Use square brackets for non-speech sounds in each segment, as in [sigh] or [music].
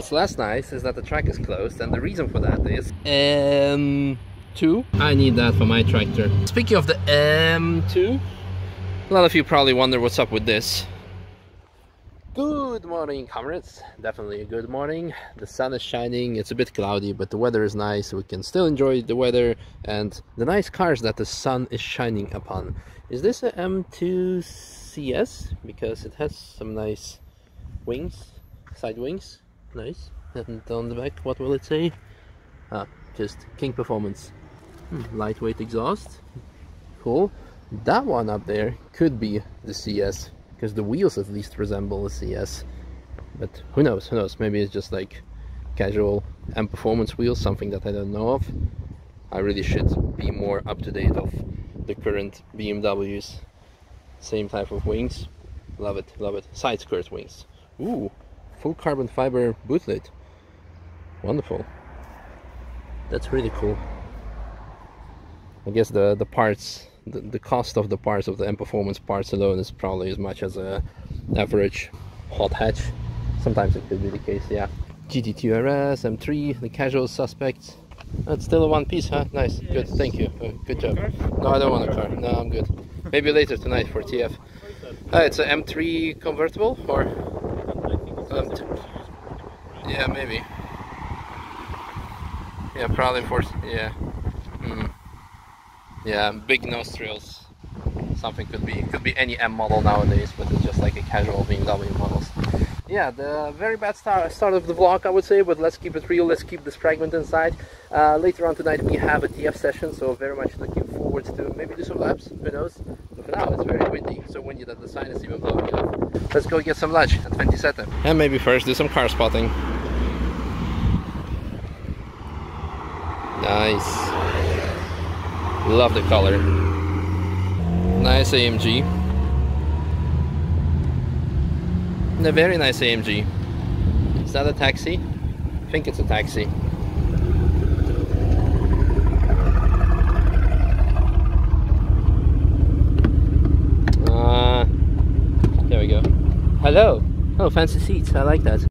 What's less nice is that the track is closed and the reason for that is M2. I need that for my tractor. Speaking of the M2, a lot of you probably wonder what's up with this. Good morning comrades, definitely a good morning. The sun is shining, it's a bit cloudy but the weather is nice, we can still enjoy the weather and the nice cars that the sun is shining upon. Is this a M2 CS? Because it has some nice wings, side wings, nice. And on the back, what will it say? Ah, just King Performance. Hmm, lightweight exhaust, cool. That one up there could be the CS because the wheels at least resemble the CS. But who knows, who knows, maybe it's just like casual M performance wheels, something that I don't know of. I really should be more up to date of the current BMWs. Same type of wings. Love it, love it. Side skirt wings. Ooh, full carbon fiber boot lid. Wonderful. That's really cool. I guess the, the parts the, the cost of the parts of the M Performance parts alone is probably as much as a average hot hatch. Sometimes it could be the case, yeah. GT2 RS, M3, the casual suspects. That's still a one piece, huh? Nice, good, thank you. Uh, good job. No, I don't want a car. No, I'm good. Maybe later tonight for TF. Uh, it's a M3 convertible or? Um, yeah, maybe. Yeah, probably for yeah. Mm. Yeah, big nostrils. Something could be could be any M model nowadays, but it's just like a casual BMW models. Yeah, the very bad start start of the vlog, I would say, but let's keep it real. Let's keep this fragment inside. Uh, later on tonight we have a TF session, so very much looking forward to maybe do some laps. Who knows? But for now, it's very windy, so windy that the sign is even blowing. Let's go get some lunch at 27. And maybe first do some car spotting. Nice. Love the color. Nice AMG. A very nice AMG. Is that a taxi? I think it's a taxi. Uh, there we go. Hello. Oh, fancy seats. I like that.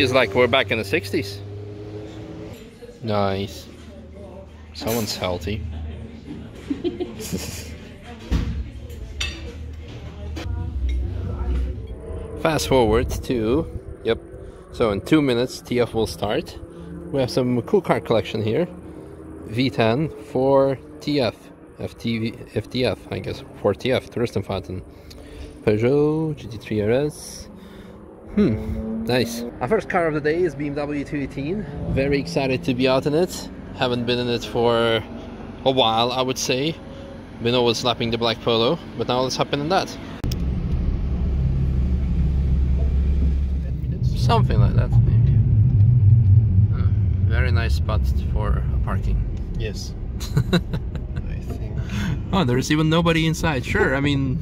Feels like we're back in the 60s. Nice. Someone's healthy. [laughs] Fast forward to, yep, so in two minutes TF will start. We have some cool car collection here. V10 for TF, FTV, FTF, I guess, for TF, Touristenfahrten. Peugeot, GT3 RS. Hmm, nice. Our first car of the day is BMW 218. Very excited to be out in it. Haven't been in it for a while, I would say. Been always slapping the black polo, but now let's hop in that. Something like that, maybe. Uh, very nice spot for parking. Yes. [laughs] I think. Oh, there's even nobody inside. Sure, I mean,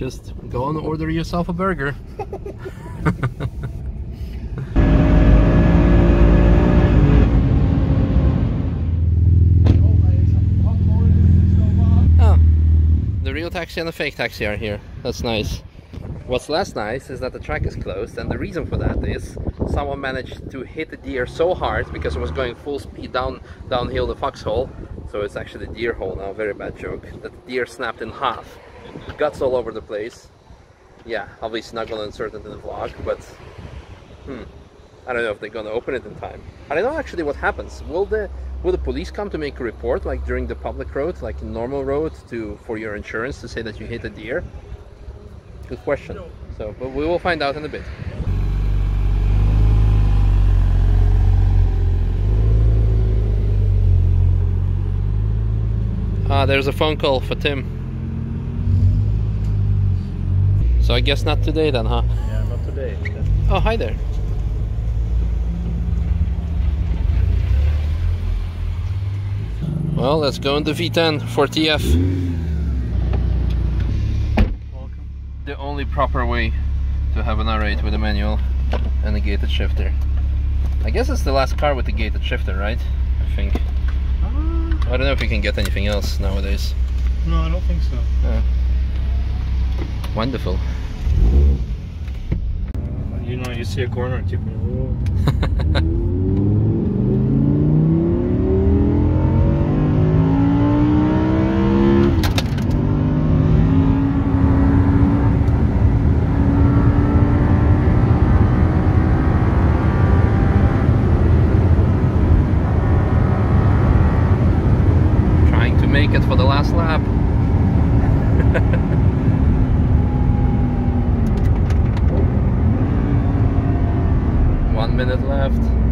just go and order yourself a burger. [laughs] oh, the real taxi and the fake taxi are here. That's nice. What's less nice is that the track is closed and the reason for that is someone managed to hit the deer so hard because it was going full speed down downhill the foxhole so it's actually the deer hole now, very bad joke, that the deer snapped in half. Guts all over the place. Yeah, obviously not gonna insert it in the vlog, but hmm, I don't know if they're gonna open it in time. I don't know actually what happens. Will the Will the police come to make a report, like during the public road, like normal road, to for your insurance to say that you hit a deer? Good question. So, but we will find out in a bit. Ah, there's a phone call for Tim. So I guess not today then, huh? Yeah, not today. Oh, hi there. Well, let's go into V10 for TF. Welcome. The only proper way to have an R8 with a manual and a gated shifter. I guess it's the last car with the gated shifter, right? I think. I don't know if you can get anything else nowadays. No, I don't think so. Wonderful. You know, you see a corner, tipo, oh, [laughs] Trying to make it for the last lap. [laughs] One minute left.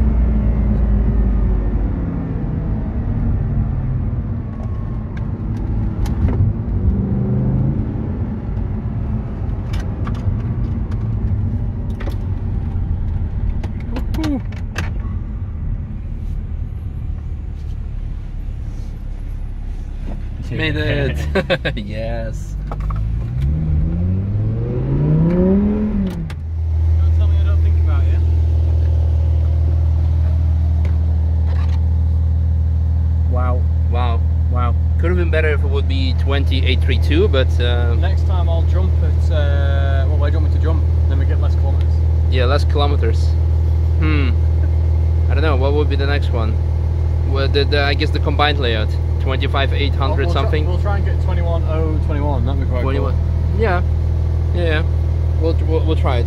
Made [laughs] it! [laughs] yes. Don't tell me I don't think about it. Wow. Wow. Wow. Could have been better if it would be 20832, but uh, Next time I'll jump at, uh, well, where do you want me to jump? Then we get less kilometers. yeah, less kilometers. Hmm. I don't know, what would be the next one? Well, the, the, I guess the combined layout. 25 800 We'll- we'll something. Try, we'll try and get 21021, that'd be quite 21. cool. Yeah. Yeah, yeah. We'll, we'll, we'll try it.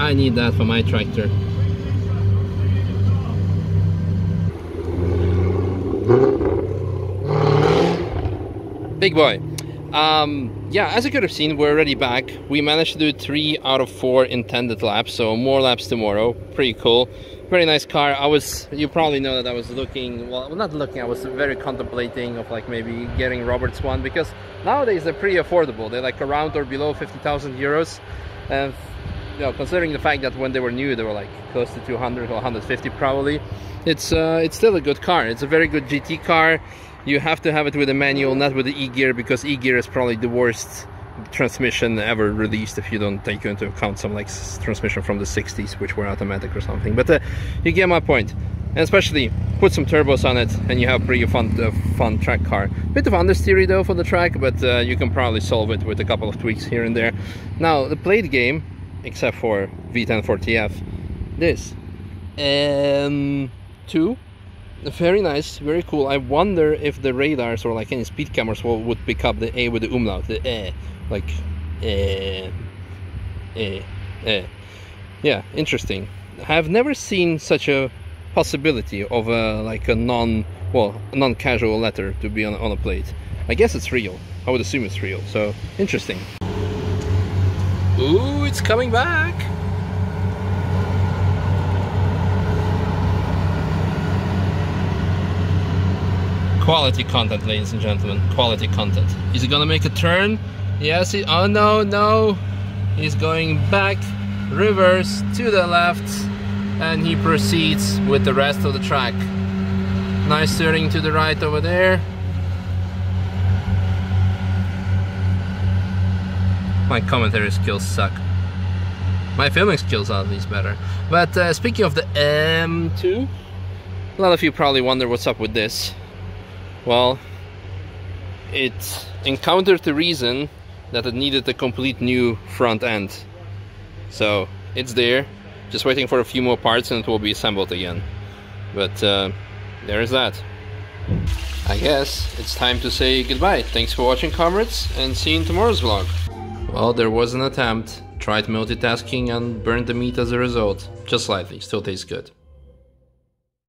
I need that for my tractor. Big boy. Um, yeah, as you could have seen, we're already back. We managed to do three out of four intended laps, so more laps tomorrow. Pretty cool. Very nice car. I was, you probably know that I was looking, well, not looking, I was very contemplating of like maybe getting Roberts one because nowadays they're pretty affordable. They're like around or below 50,000 euros. And you know, considering the fact that when they were new, they were like close to 200 or 150 probably. It's uh, it's still a good car. It's a very good GT car. You have to have it with a manual, not with the e-gear, because e-gear is probably the worst transmission ever released if you don't take into account some like transmission from the 60s which were automatic or something. But uh, you get my point. And especially put some turbos on it and you have pretty fun uh, fun track car. Bit of understeery though for the track but uh, you can probably solve it with a couple of tweaks here and there. Now the plate game except for v10 4tf this. Um two very nice very cool. I wonder if the radars or like any speed cameras will, would pick up the a with the umlaut the eh like eh eh eh yeah interesting. I've never seen such a possibility of a like a non well non-casual letter to be on, on a plate. I guess it's real. I would assume it's real so interesting. Ooh it's coming back quality content ladies and gentlemen. Quality content. Is he gonna make a turn? Yes he, oh no no. He's going back reverse to the left and he proceeds with the rest of the track. Nice turning to the right over there. My commentary skills suck. My filming skills are at least better. But uh, speaking of the M2 a lot of you probably wonder what's up with this well, it encountered the reason that it needed a complete new front end. So it's there, just waiting for a few more parts and it will be assembled again. But uh, there is that. I guess it's time to say goodbye. Thanks for watching, comrades, and see you in tomorrow's vlog. Well, there was an attempt Tried multitasking and burned the meat as a result. Just slightly, still tastes good.